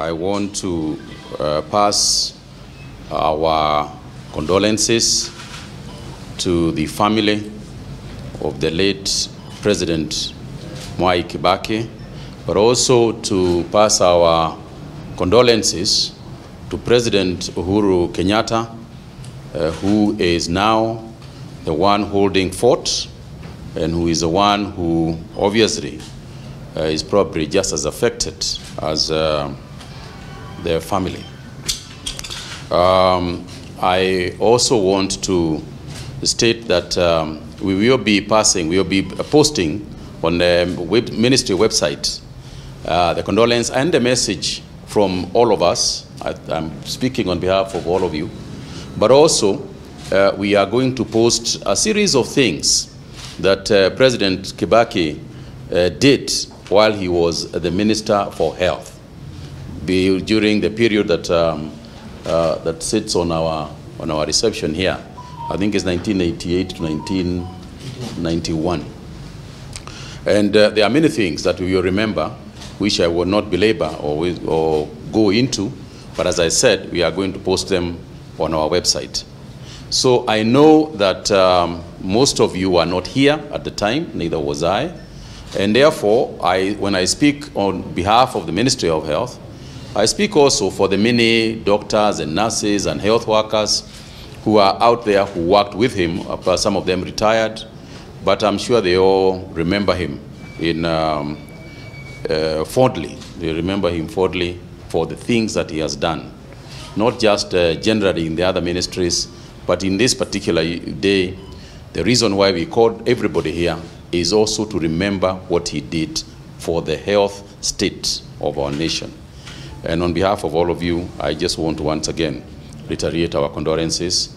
I want to uh, pass our condolences to the family of the late President Mwai Kibaki, but also to pass our condolences to President Uhuru Kenyatta, uh, who is now the one holding fort and who is the one who obviously uh, is probably just as affected as uh, their family. Um, I also want to state that um, we will be passing, we will be posting on the web ministry website uh, the condolence and the message from all of us. I, am speaking on behalf of all of you. But also, uh, we are going to post a series of things that uh, President Kibaki uh, did while he was the Minister for Health be, during the period that, um, uh, that sits on our, on our reception here. I think it's 1988 to 1991. And uh, there are many things that we will remember, which I will not belabor or, or go into, but as I said, we are going to post them on our website. So I know that um, most of you were not here at the time, neither was I. And therefore, I, when I speak on behalf of the Ministry of Health, I speak also for the many doctors and nurses and health workers who are out there who worked with him. Some of them retired, but I'm sure they all remember him in um, uh, fondly. They remember him fondly for the things that he has done, not just uh, generally in the other ministries, but in this particular day, the reason why we called everybody here is also to remember what he did for the health state of our nation. And on behalf of all of you, I just want to once again reiterate our condolences